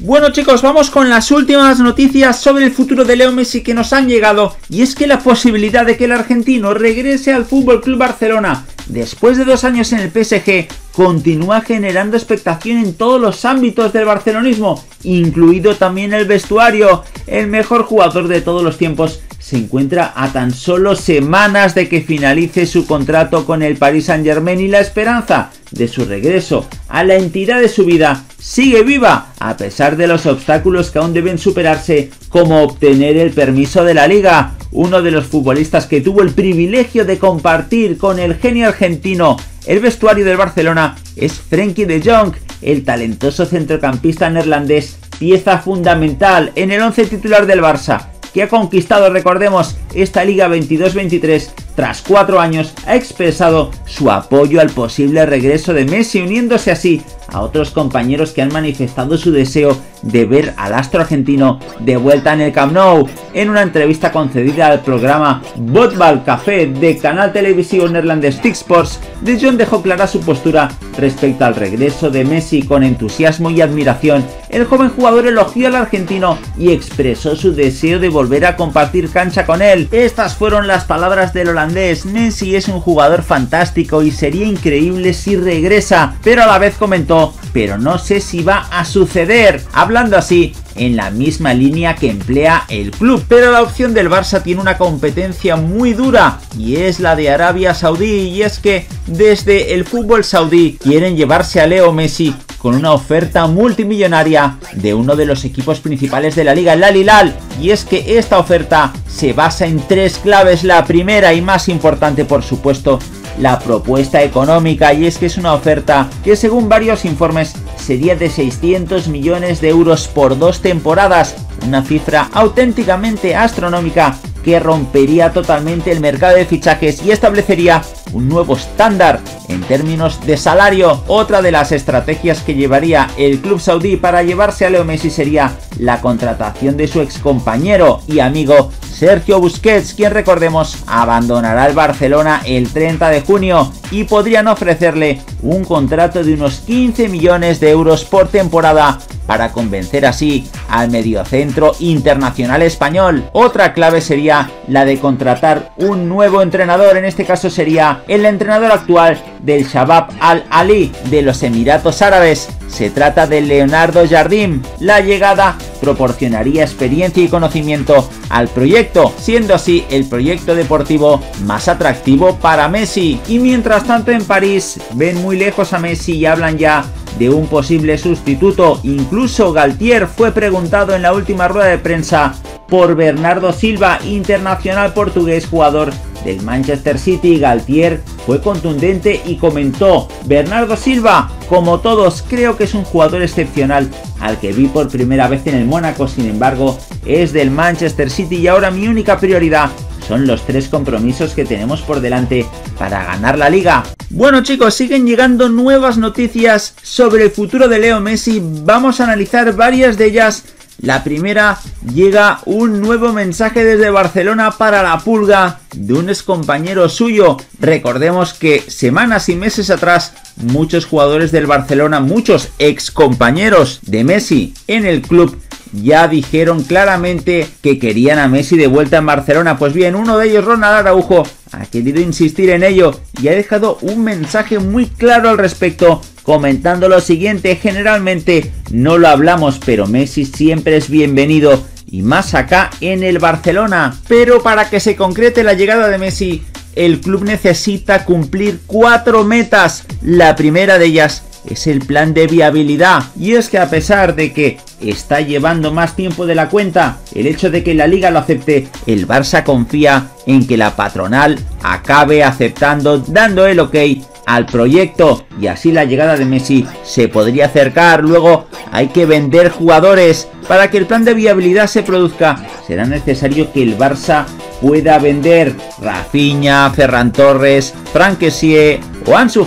Bueno chicos, vamos con las últimas noticias sobre el futuro de Leo Messi que nos han llegado y es que la posibilidad de que el argentino regrese al Fútbol Club Barcelona después de dos años en el PSG continúa generando expectación en todos los ámbitos del barcelonismo, incluido también el vestuario. El mejor jugador de todos los tiempos se encuentra a tan solo semanas de que finalice su contrato con el Paris Saint Germain y la esperanza de su regreso a la entidad de su vida sigue viva a pesar de los obstáculos que aún deben superarse como obtener el permiso de la liga. Uno de los futbolistas que tuvo el privilegio de compartir con el genio argentino el vestuario del Barcelona es Frenkie de Jong, el talentoso centrocampista neerlandés, pieza fundamental en el once titular del Barça que ha conquistado, recordemos, esta Liga 22-23 tras cuatro años, ha expresado su apoyo al posible regreso de Messi, uniéndose así a otros compañeros que han manifestado su deseo de ver al astro argentino de vuelta en el Camp Nou. En una entrevista concedida al programa Botball Café de canal televisivo neerlandés Tix Sports, De Jong dejó clara su postura respecto al regreso de Messi con entusiasmo y admiración. El joven jugador elogió al argentino y expresó su deseo de volver a compartir cancha con él. Estas fueron las palabras del holandés. Messi es un jugador fantástico y sería increíble si regresa, pero a la vez comentó, pero no sé si va a suceder. Hablando así, en la misma línea que emplea el club. Pero la opción del Barça tiene una competencia muy dura y es la de Arabia Saudí y es que desde el fútbol saudí quieren llevarse a Leo Messi con una oferta multimillonaria de uno de los equipos principales de la liga, el Al Hilal. Y es que esta oferta se basa en tres claves. La primera y más importante, por supuesto, la propuesta económica y es que es una oferta que según varios informes sería de 600 millones de euros por dos temporadas, una cifra auténticamente astronómica que rompería totalmente el mercado de fichajes y establecería un nuevo estándar en términos de salario. Otra de las estrategias que llevaría el club saudí para llevarse a Leo Messi sería la contratación de su ex compañero y amigo Sergio Busquets, quien recordemos abandonará el Barcelona el 30 de junio y podrían ofrecerle un contrato de unos 15 millones de euros por temporada para convencer así al mediocentro internacional español. Otra clave sería la de contratar un nuevo entrenador, en este caso sería el entrenador actual del Shabab Al-Ali de los Emiratos Árabes. Se trata de Leonardo Jardim. La llegada proporcionaría experiencia y conocimiento al proyecto, siendo así el proyecto deportivo más atractivo para Messi. Y mientras tanto en París ven muy lejos a Messi y hablan ya de un posible sustituto. Incluso Galtier fue preguntado en la última rueda de prensa por Bernardo Silva, internacional portugués jugador del Manchester City. Galtier fue contundente y comentó, Bernardo Silva, como todos, creo que es un jugador excepcional al que vi por primera vez en el Mónaco, sin embargo, es del Manchester City y ahora mi única prioridad son los tres compromisos que tenemos por delante para ganar la liga. Bueno chicos, siguen llegando nuevas noticias sobre el futuro de Leo Messi. Vamos a analizar varias de ellas. La primera llega un nuevo mensaje desde Barcelona para la pulga de un ex compañero suyo. Recordemos que semanas y meses atrás muchos jugadores del Barcelona, muchos ex compañeros de Messi en el club ya dijeron claramente que querían a Messi de vuelta en Barcelona. Pues bien, uno de ellos, Ronald Araujo, ha querido insistir en ello y ha dejado un mensaje muy claro al respecto comentando lo siguiente, generalmente no lo hablamos, pero Messi siempre es bienvenido y más acá en el Barcelona. Pero para que se concrete la llegada de Messi, el club necesita cumplir cuatro metas. La primera de ellas es el plan de viabilidad. Y es que a pesar de que está llevando más tiempo de la cuenta, el hecho de que la liga lo acepte, el Barça confía en que la patronal acabe aceptando, dando el ok al proyecto y así la llegada de Messi se podría acercar. Luego hay que vender jugadores. Para que el plan de viabilidad se produzca, será necesario que el Barça pueda vender Rafinha, Ferran Torres, Franquesie o Ansu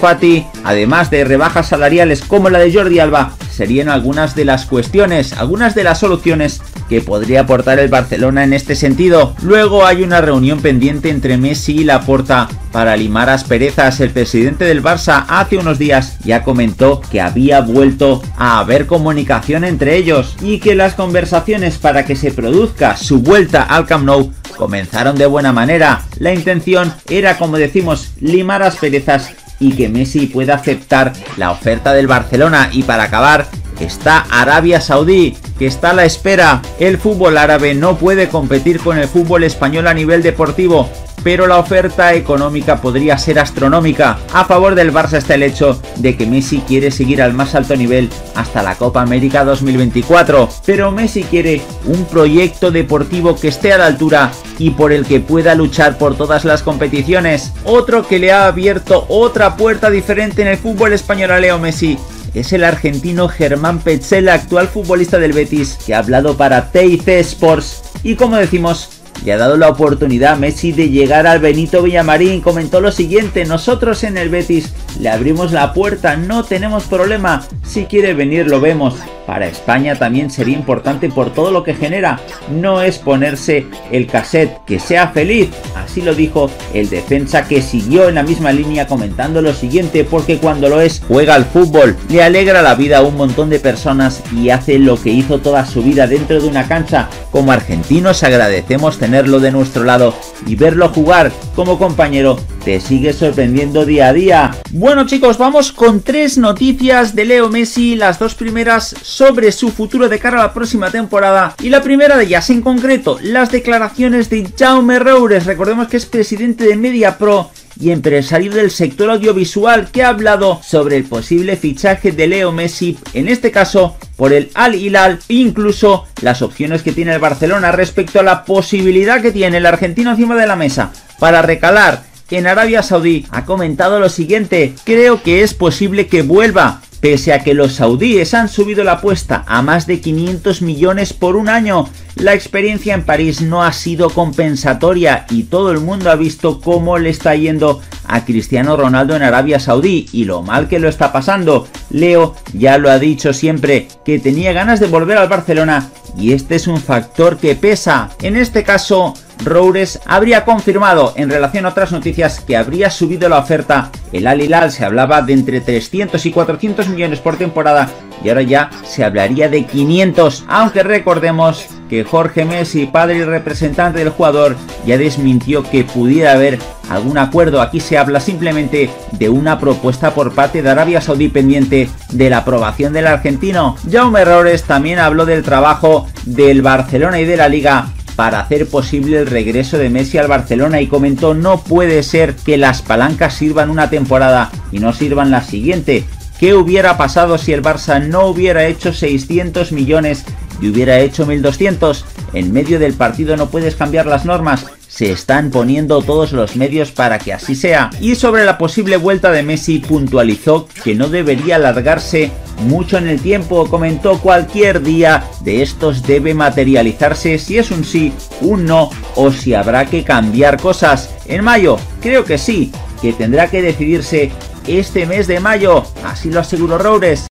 además de rebajas salariales como la de Jordi Alba, serían algunas de las cuestiones, algunas de las soluciones que podría aportar el Barcelona en este sentido. Luego hay una reunión pendiente entre Messi y Laporta para limar asperezas. El presidente del Barça hace unos días ya comentó que había vuelto a haber comunicación entre ellos y que las conversaciones para que se produzca su vuelta al Camp Nou comenzaron de buena manera. La intención era, como decimos, limar asperezas y que Messi pueda aceptar la oferta del Barcelona. Y para acabar, está Arabia Saudí, que está a la espera. El fútbol árabe no puede competir con el fútbol español a nivel deportivo, pero la oferta económica podría ser astronómica. A favor del Barça está el hecho de que Messi quiere seguir al más alto nivel hasta la Copa América 2024, pero Messi quiere un proyecto deportivo que esté a la altura y por el que pueda luchar por todas las competiciones. Otro que le ha abierto otra puerta diferente en el fútbol español a Leo Messi es el argentino Germán Petzela, actual futbolista del Betis, que ha hablado para TIC Sports y como decimos, le ha dado la oportunidad a Messi de llegar al Benito Villamarín. Comentó lo siguiente, nosotros en el Betis le abrimos la puerta, no tenemos problema, si quiere venir lo vemos. Para España también sería importante por todo lo que genera, no es ponerse el cassette, que sea feliz, así lo dijo el defensa que siguió en la misma línea comentando lo siguiente, porque cuando lo es, juega al fútbol, le alegra la vida a un montón de personas y hace lo que hizo toda su vida dentro de una cancha. Como argentinos agradecemos tenerlo de nuestro lado y verlo jugar como compañero te sigue sorprendiendo día a día. Bueno chicos, vamos con tres noticias de Leo Messi, las dos primeras sobre su futuro de cara a la próxima temporada y la primera de ellas en concreto, las declaraciones de Jaume Roures, recordemos que es presidente de Media Pro y empresario del sector audiovisual que ha hablado sobre el posible fichaje de Leo Messi, en este caso por el Al Hilal e incluso las opciones que tiene el Barcelona respecto a la posibilidad que tiene el argentino encima de la mesa para recalar en Arabia Saudí ha comentado lo siguiente, creo que es posible que vuelva, Pese a que los saudíes han subido la apuesta a más de 500 millones por un año, la experiencia en París no ha sido compensatoria y todo el mundo ha visto cómo le está yendo a Cristiano Ronaldo en Arabia Saudí y lo mal que lo está pasando. Leo ya lo ha dicho siempre que tenía ganas de volver al Barcelona y este es un factor que pesa. En este caso, Roures habría confirmado en relación a otras noticias que habría subido la oferta. El Al Hilal se hablaba de entre 300 y 400 millones por temporada y ahora ya se hablaría de 500, aunque recordemos que Jorge Messi, padre y representante del jugador, ya desmintió que pudiera haber algún acuerdo. Aquí se habla simplemente de una propuesta por parte de Arabia Saudí pendiente de la aprobación del argentino. Jaume Roures también habló del trabajo del Barcelona y de la Liga para hacer posible el regreso de Messi al Barcelona y comentó no puede ser que las palancas sirvan una temporada y no sirvan la siguiente. ¿Qué hubiera pasado si el Barça no hubiera hecho 600 millones y hubiera hecho 1200? En medio del partido no puedes cambiar las normas se están poniendo todos los medios para que así sea. Y sobre la posible vuelta de Messi puntualizó que no debería alargarse mucho en el tiempo, comentó cualquier día de estos debe materializarse si es un sí, un no o si habrá que cambiar cosas. En mayo, creo que sí, que tendrá que decidirse este mes de mayo, así lo aseguró Roures.